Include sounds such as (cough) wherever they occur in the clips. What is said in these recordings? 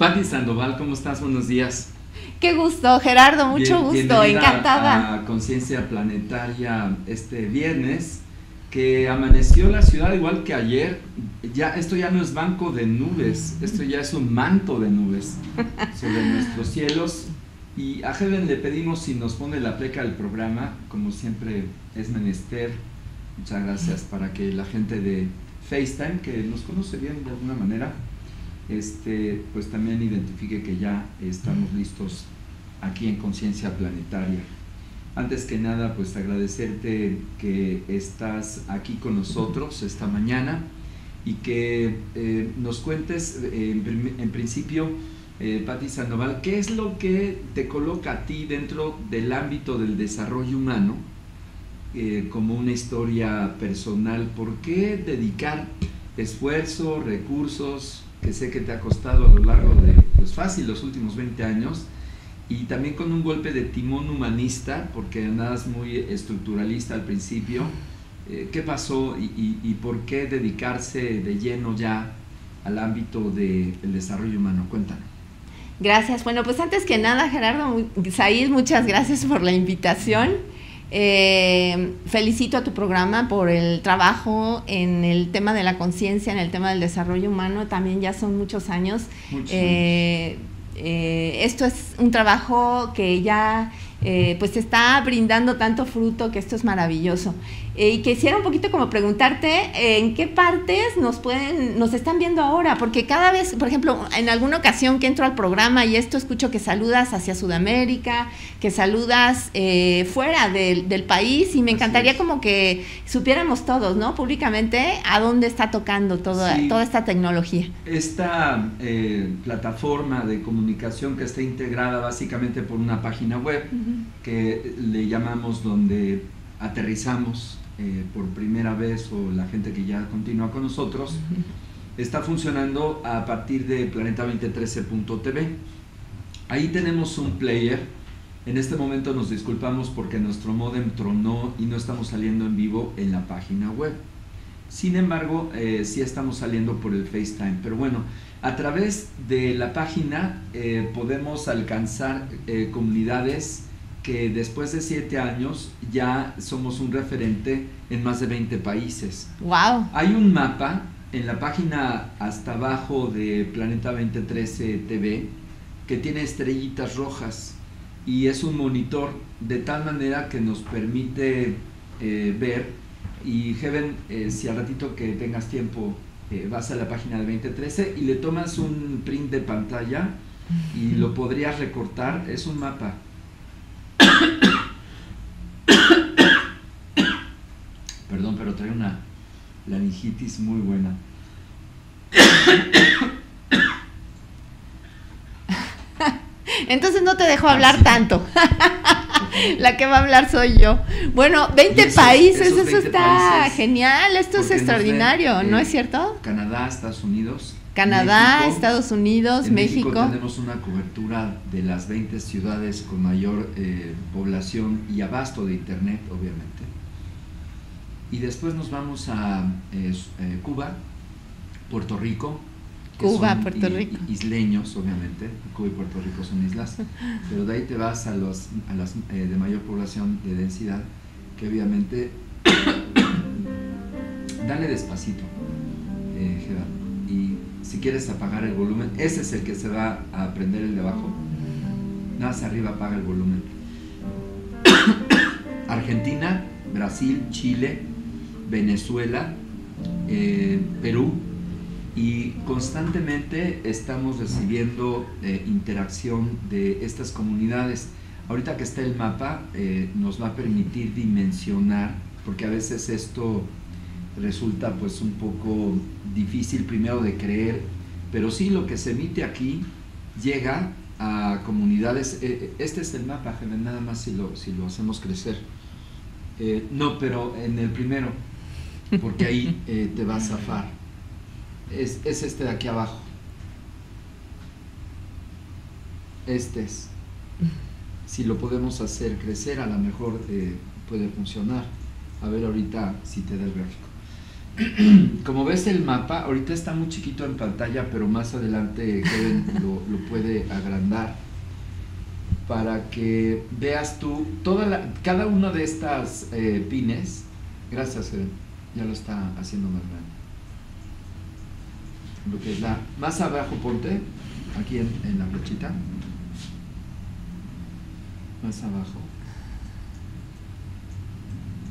Patti Sandoval, ¿cómo estás? Buenos días. Qué gusto, Gerardo, mucho gusto, encantada. A Conciencia Planetaria este viernes, que amaneció la ciudad igual que ayer. Ya, esto ya no es banco de nubes, (laughs) esto ya es un manto de nubes sobre nuestros cielos. Y a Heaven le pedimos si nos pone la pleca del programa, como siempre es menester. Muchas gracias para que la gente de FaceTime, que nos conoce bien de alguna manera, este, pues también identifique que ya estamos listos aquí en Conciencia Planetaria. Antes que nada, pues agradecerte que estás aquí con nosotros esta mañana y que eh, nos cuentes eh, en, principio, eh, Patti Sandoval, qué es lo que te coloca a ti dentro del ámbito del desarrollo humano eh, como una historia personal. ¿Por qué dedicar esfuerzo, recursos, que sé que te ha costado a lo largo de, pues fácil, los últimos 20 años, y también con un golpe de timón humanista, porque andas muy estructuralista al principio? Eh, ¿Qué pasó y, por qué dedicarse de lleno ya al ámbito del desarrollo humano? Cuéntanos. Gracias. Bueno, pues antes que nada, Gerardo, Said, muchas gracias por la invitación. Eh, felicito a tu programa por el trabajo en el tema de la conciencia, en el tema del desarrollo humano. También ya son muchos años. Eh, eh, esto es un trabajo que ya eh, pues está brindando tanto fruto que esto es maravilloso. Eh, y quisiera un poquito como preguntarte en qué partes nos pueden, nos están viendo ahora, porque cada vez, por ejemplo, en alguna ocasión que entro al programa y esto escucho que saludas hacia Sudamérica, que saludas eh, fuera del, país y me encantaría como que supiéramos todos, ¿no? Públicamente a dónde está tocando toda, toda esta tecnología. Esta plataforma de comunicación que está integrada básicamente por una página web que le llamamos donde aterrizamos eh, por primera vez o la gente que ya continúa con nosotros, está funcionando a partir de planeta2013.tv. Ahí tenemos un player. En este momento nos disculpamos porque nuestro modem tronó y no estamos saliendo en vivo en la página web. Sin embargo, eh, sí estamos saliendo por el FaceTime. Pero bueno, a través de la página eh, podemos alcanzar comunidades que después de siete años ya somos un referente en más de 20 países. ¡Wow! Hay un mapa en la página hasta abajo de Planeta 2013 TV que tiene estrellitas rojas y es un monitor de tal manera que nos permite eh, ver y Heaven, eh, si al ratito que tengas tiempo eh, vas a la página de 2013 y le tomas un print de pantalla y lo (laughs) podrías recortar, es un mapa Perdón, pero trae una laringitis muy buena. Entonces no te dejo hablar ah, tanto. La que va a hablar soy yo. Bueno, 20 países, eso está genial, esto es extraordinario, ¿no es cierto? Canadá, Estados Unidos, Canadá, Estados Unidos, México. Tenemos una cobertura de las 20 ciudades con mayor eh, población y abasto de Internet, obviamente. Y después nos vamos a eh, Cuba, Puerto Rico. Cuba, Puerto Rico. Isleños, obviamente. Cuba y Puerto Rico son islas. (laughs) Pero de ahí te vas a, los, a las eh, de mayor población de densidad, que obviamente. (coughs) dale despacito, Gerardo. Y si quieres apagar el volumen, ese es el que se va a prender el de abajo. Nada hacia arriba apaga el volumen. (coughs) Argentina, Brasil, Chile, Venezuela, eh, Perú y constantemente estamos recibiendo eh, interacción de estas comunidades. Ahorita que está el mapa eh, nos va a permitir dimensionar, porque a veces esto resulta pues un poco difícil primero de creer, pero sí lo que se emite aquí llega a comunidades, eh, eh, este es el mapa, nada más si lo, si lo hacemos crecer. Eh, no, pero en el primero, porque ahí (laughs) te va a zafar. Es, es, este de aquí abajo. Este es. Si lo podemos hacer crecer, a lo mejor puede funcionar. A ver ahorita si te da el gráfico. (clears throat) como ves el mapa, ahorita está muy chiquito en pantalla, pero más adelante Kevin lo, puede agrandar para que veas tú cada una de estas eh, pines. Gracias, Kevin. Ya lo está haciendo más grande. Lo que es la más abajo, ponte aquí en, en la flechita. Más abajo.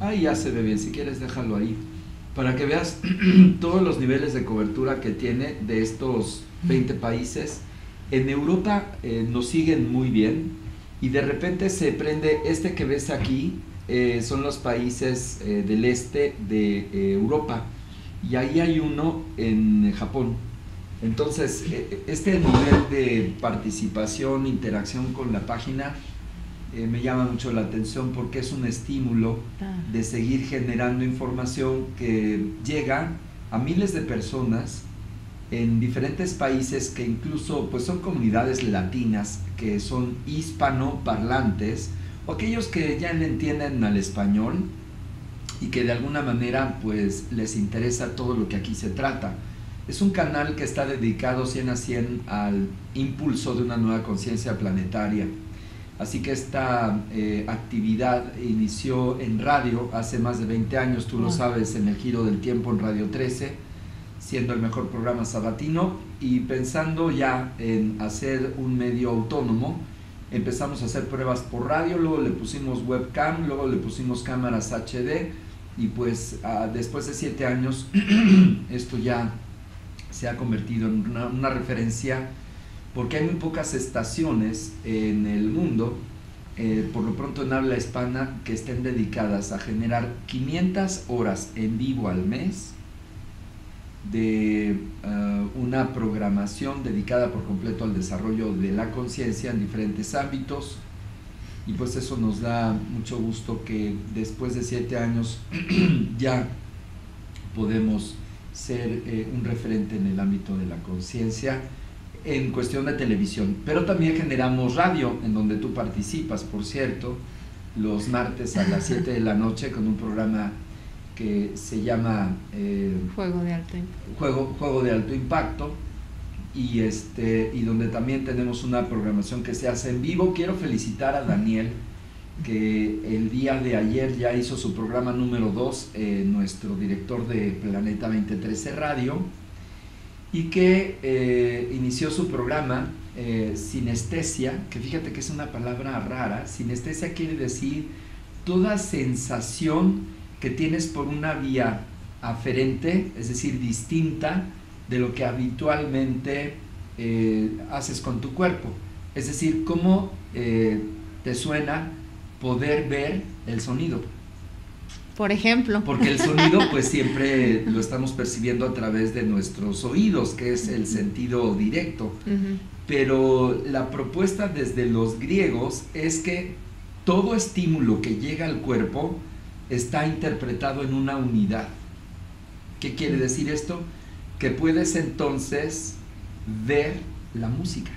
Ahí ya se ve bien. Si quieres, déjalo ahí para que veas (clears throat) todos los niveles de cobertura que tiene de estos 20 países. En Europa eh, nos siguen muy bien y de repente se prende este que ves aquí, eh, son los países eh, del este de Europa y ahí hay uno en Japón. Entonces, este nivel de participación, interacción con la página, eh, me llama mucho la atención porque es un estímulo de seguir generando información que llega a miles de personas en diferentes países que incluso pues son comunidades latinas que son hispanoparlantes o aquellos que ya le entienden al español y que de alguna manera pues les interesa todo lo que aquí se trata. Es un canal que está dedicado 100 a 100 al impulso de una nueva conciencia planetaria Así que esta eh, actividad inició en radio hace más de 20 años, tú lo sabes, en el Giro del Tiempo en Radio 13, siendo el mejor programa sabatino y pensando ya en hacer un medio autónomo, empezamos a hacer pruebas por radio, luego le pusimos webcam, luego le pusimos cámaras HD y pues ah, después de 7 años (clears throat) esto ya se ha convertido en una, una referencia porque hay muy pocas estaciones en el mundo, eh, por lo pronto en habla hispana, que estén dedicadas a generar 500 horas en vivo al mes de eh, una programación dedicada por completo al desarrollo de la conciencia en diferentes ámbitos. Y pues eso nos da mucho gusto que después de siete años (clears throat) ya podemos ser eh, un referente en el ámbito de la conciencia en cuestión de televisión, pero también generamos radio, en donde tú participas, por cierto, los martes a las 7 de la noche con un programa que se llama eh, Juego de Alto Impacto. Juego, Juego de Alto Impacto y, este, y donde también tenemos una programación que se hace en vivo. Quiero felicitar a Daniel que el día de ayer ya hizo su programa número 2, eh, nuestro director de Planeta 2013 Radio y que eh, inició su programa eh, sinestesia, que fíjate que es una palabra rara, sinestesia quiere decir toda sensación que tienes por una vía aferente, es decir, distinta de lo que habitualmente eh, haces con tu cuerpo. Es decir, cómo te suena poder ver el sonido. Por ejemplo. Porque el sonido (laughs) pues siempre lo estamos percibiendo a través de nuestros oídos, que es el sentido directo. Pero la propuesta desde los griegos es que todo estímulo que llega al cuerpo está interpretado en una unidad. ¿Qué quiere decir esto? Que puedes entonces ver la música.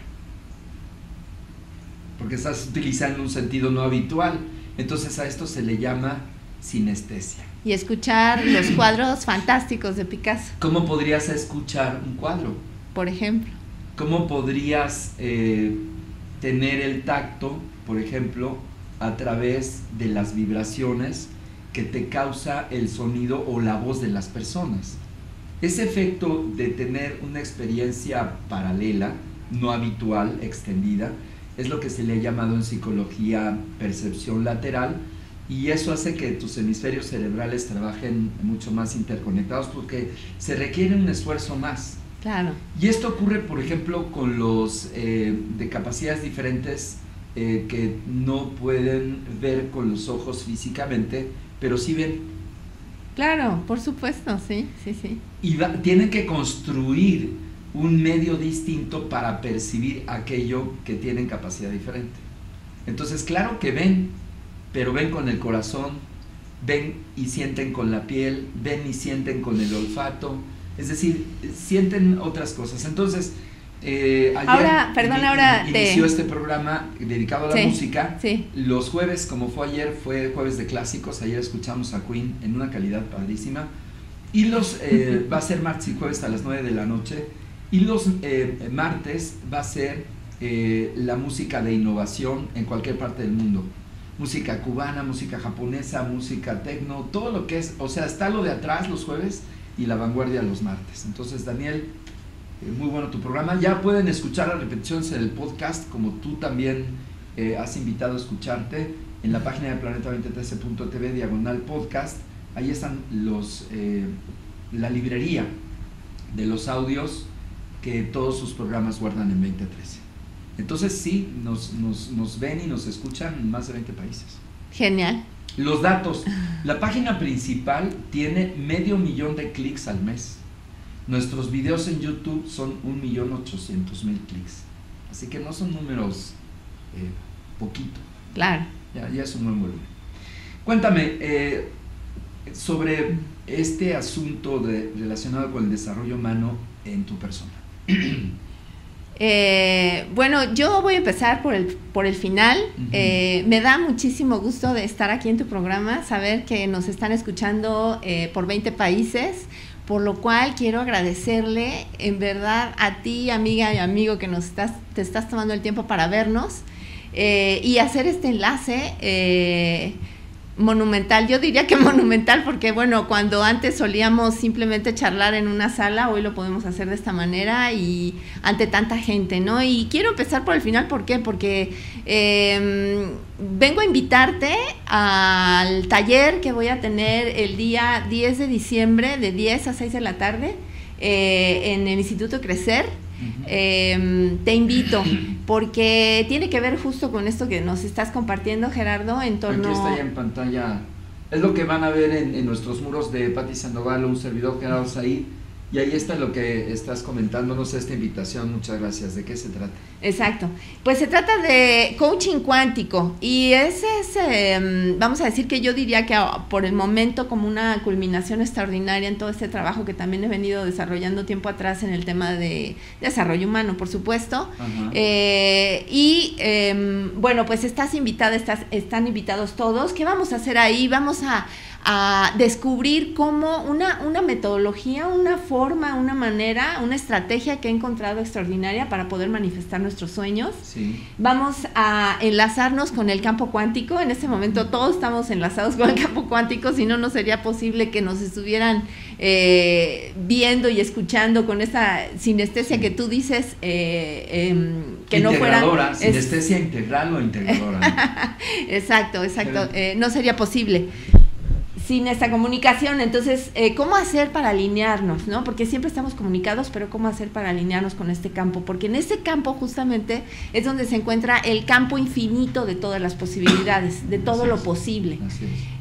Porque estás utilizando un sentido no habitual. Entonces a esto se le llama sinestesia. Y escuchar los cuadros fantásticos de Picasso. ¿Cómo podrías escuchar un cuadro? Por ejemplo. ¿Cómo podrías eh, tener el tacto, por ejemplo, a través de las vibraciones que te causa el sonido o la voz de las personas? Ese efecto de tener una experiencia paralela, no habitual, extendida, es lo que se le ha llamado en psicología percepción lateral, y eso hace que tus hemisferios cerebrales trabajen mucho más interconectados porque se requiere un esfuerzo más. Claro. Y esto ocurre, por ejemplo, con los eh, de capacidades diferentes eh, que no pueden ver con los ojos físicamente, pero sí ven. Claro, por supuesto, sí, sí, sí. Y tienen que construir un medio distinto para percibir aquello que tienen capacidad diferente. Entonces, claro que ven, pero ven con el corazón, ven y sienten con la piel, ven y sienten con el olfato, es decir, sienten otras cosas. Entonces, eh, ahora, perdón, ahora inició este programa dedicado a la música. Los jueves, como fue ayer, fue jueves de clásicos. Ayer escuchamos a Queen en una calidad padrísima. Y los, eh, (laughs) va a ser martes y jueves a las 9 de la noche. Y los eh, martes va a ser eh, la música de innovación en cualquier parte del mundo. Música cubana, música japonesa, música tecno, todo lo que es, o sea, está lo de atrás los jueves y la vanguardia los martes. Entonces, Daniel, muy bueno tu programa. Ya pueden escuchar las repeticiones en el podcast, como tú también has invitado a escucharte en la página de planeta2013.tv diagonal podcast. Ahí están los, la librería de los audios que todos sus programas guardan en 2013. Entonces sí, nos, nos, ven y nos escuchan en más de 20 países. Genial. Los datos. La página principal tiene medio millón de clics al mes. Nuestros videos en YouTube son 1.800.000 clics. Así que no son números eh, poquito. Claro. Ya, ya, es un buen volumen. Cuéntame eh, sobre este asunto de, relacionado con el desarrollo humano en tu persona. (clears throat) Eh, bueno, yo voy a empezar por el, por el final. Eh, me da muchísimo gusto de estar aquí en tu programa, saber que nos están escuchando eh, por 20 países, por lo cual quiero agradecerle en verdad a ti, amiga y amigo, que nos estás, te estás tomando el tiempo para vernos y hacer este enlace monumental. Yo diría que (laughs) monumental porque, bueno, cuando antes solíamos simplemente charlar en una sala, hoy lo podemos hacer de esta manera y ante tanta gente, ¿no? Y quiero empezar por el final, ¿por qué? Porque em, vengo a invitarte al taller que voy a tener el día 10 de diciembre, de 10 a 6 de la tarde, eh, en el Instituto Crecer Em, te invito, porque tiene que ver justo con esto que nos estás compartiendo, Gerardo, en torno... Aquí está ya en pantalla, es lo que van a ver en, nuestros muros de Pati Sandoval, un servidor Gerardo ahí y ahí está lo que estás comentándonos, esta invitación. Muchas gracias. ¿De qué se trata? Exacto. Pues se trata de coaching cuántico y ese es, em, vamos a decir que yo diría que ah, por el momento como una culminación extraordinaria en todo este trabajo que también he venido desarrollando tiempo atrás en el tema de desarrollo humano, por supuesto. Eh, y em, bueno, pues estás invitada, estás, están invitados todos. ¿Qué vamos a hacer ahí? Vamos a a descubrir cómo una, una metodología, una forma, una manera, una estrategia que he encontrado extraordinaria para poder manifestar nuestros sueños. Vamos a enlazarnos con el campo cuántico. En este momento todos estamos enlazados con el campo cuántico, si no, no sería posible que nos estuvieran eh, viendo y escuchando con esa sinestesia que tú dices eh, em, que no fuera... Sinestesia integral o integradora. (laughs) exacto, exacto. Eh, no sería posible sin esta comunicación. Entonces, eh, ¿cómo hacer para alinearnos? ¿no? Porque siempre estamos comunicados, pero ¿cómo hacer para alinearnos con este campo? Porque en este campo justamente es donde se encuentra el campo infinito de todas las posibilidades, de todo lo posible.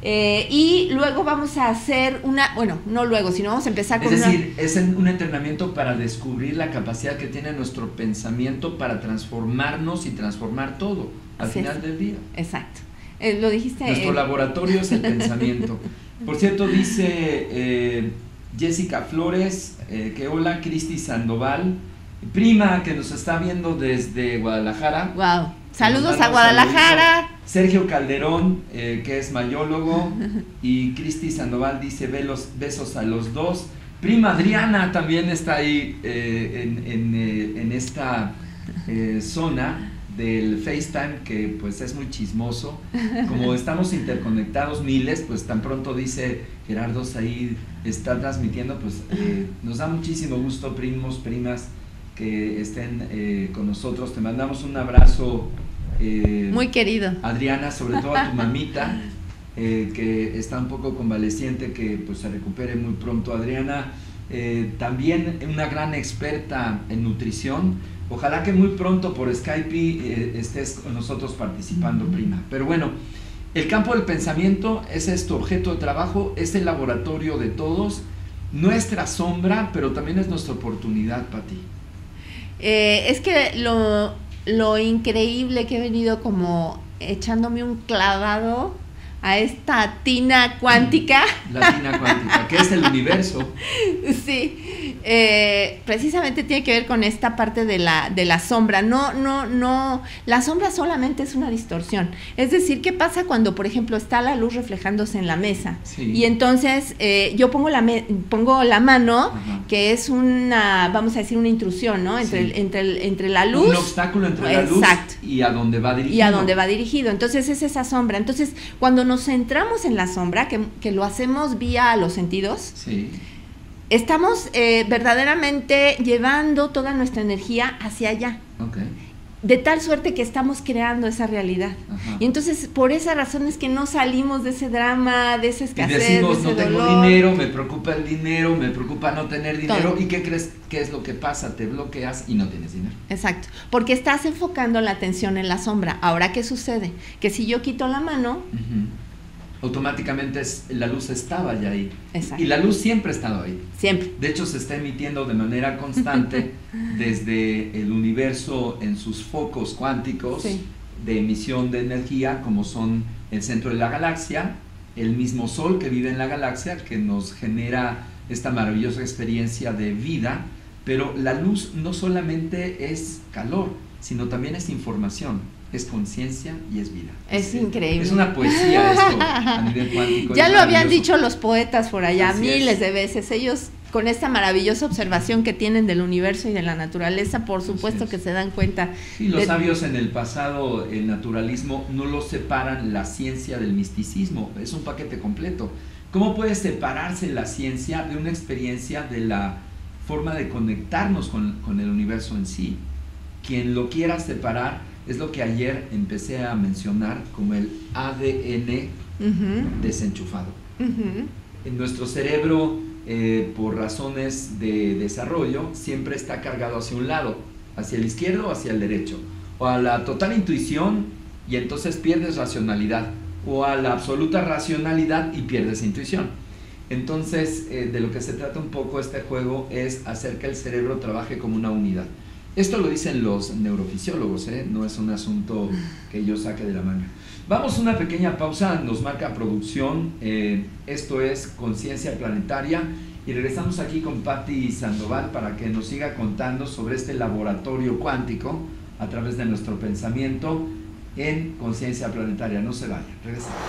Eh, y luego vamos a hacer una, bueno, no luego, sino vamos a empezar con... Es decir, es un entrenamiento para descubrir la capacidad que tiene nuestro pensamiento para transformarnos y transformar todo al final del día. Exacto. Eh, lo dijiste. Nuestro laboratorio es el (laughs) pensamiento. Por cierto, dice eh, Jessica Flores eh, que hola, Cristi Sandoval, prima que nos está viendo desde Guadalajara. Wow. Saludos a Guadalajara. Sergio Calderón, que es mayólogo, y Cristi Sandoval dice besos a los dos. Prima Adriana también está ahí en, en, en, esta zona del FaceTime que pues es muy chismoso. Como (laughs) estamos interconectados miles, pues tan pronto dice Gerardo ahí está transmitiendo, pues eh, nos da muchísimo gusto, primos, primas, que estén eh, con nosotros. Te mandamos un abrazo. Eh, muy querido. Adriana, sobre todo a tu (laughs) mamita, que está un poco convaleciente, que pues se recupere muy pronto. Adriana, también una gran experta en nutrición Ojalá que muy pronto por Skype eh, estés con nosotros participando, prima. Pero bueno, el campo del pensamiento es tu objeto de trabajo, es el laboratorio de todos, nuestra sombra, pero también es nuestra oportunidad para ti. Eh, es que lo, lo increíble que he venido como echándome un clavado a esta tina cuántica. La tina cuántica, que es el universo. (laughs) Sí, eh, precisamente tiene que ver con esta parte de la, de la sombra. No, no, no, la sombra solamente es una distorsión. Es decir, ¿qué pasa cuando, por ejemplo, está la luz reflejándose en la mesa? Sí. Y entonces eh, yo pongo la, me- pongo la mano, Ajá. que es una, vamos a decir, una intrusión, ¿no? Entre, Sí. el, entre, el- entre la luz Un obstáculo entre la luz Exacto. y a dónde va dirigido. y a dónde va dirigido. Entonces es esa sombra. Entonces, cuando nos centramos en la sombra, que, que lo hacemos vía los sentidos, Sí. Estamos eh, verdaderamente llevando toda nuestra energía hacia allá. Ok. De tal suerte que estamos creando esa realidad. Ajá. Y entonces, por esa razón es que no salimos de ese drama, de esa Y escasez, decimos, de no ese tengo dolor. dinero, me preocupa el dinero, me preocupa no tener dinero. Todo. ¿Y qué crees que es lo que pasa? Te bloqueas y no tienes dinero. Exacto, porque estás enfocando la atención en la sombra. Ahora, ¿qué sucede? Que si yo quito la mano, Ujú. Automáticamente es- la luz estaba ya ahí. Exacto. Y la luz siempre ha estado ahí. siempre. De hecho, se está emitiendo de manera constante (laughs) desde el universo en sus focos cuánticos Sí. de emisión de energía, como son el centro de la galaxia, el mismo Sol que vive en la galaxia, que nos genera esta maravillosa experiencia de vida, pero la luz no solamente es calor, sino también es información, es conciencia y es vida. Es increíble. Es una poesía esto a (laughs) nivel cuántico. Ya lo habían dicho los poetas por allá Así miles es. de veces. Ellos, con esta maravillosa observación que tienen del universo y de la naturaleza, por supuesto es. que se dan cuenta. Sí, los de- sabios en el pasado, el naturalismo, no lo separan la ciencia del misticismo, es un paquete completo. ¿Cómo puede separarse la ciencia de una experiencia de la forma de conectarnos con, con el universo en sí? Quien lo quiera separar es lo que ayer empecé a mencionar como el ADN desenchufado. En nuestro cerebro, eh, por razones de desarrollo, siempre está cargado hacia un lado, hacia el izquierdo o hacia el derecho, o a la total intuición y entonces pierdes racionalidad, o a la absoluta racionalidad y pierdes intuición. Entonces, eh, de lo que se trata un poco este juego es hacer que el cerebro trabaje como una unidad. Esto lo dicen los neurofisiólogos, ¿eh? no es un asunto que yo saque de la manga. Vamos a una pequeña pausa, nos marca producción, eh, esto es Conciencia Planetaria y regresamos aquí con Patti Sandoval para que nos siga contando sobre este laboratorio cuántico a través de nuestro pensamiento en Conciencia Planetaria. No se vayan, regresamos.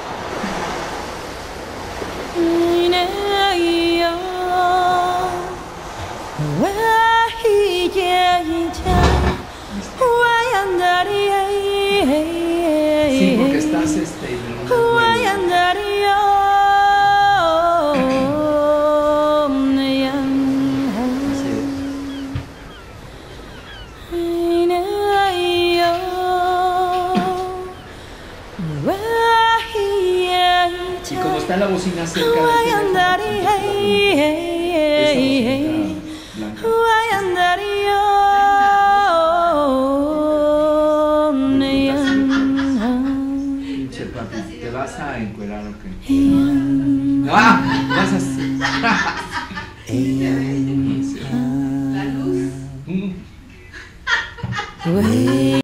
Sí, porque estás este,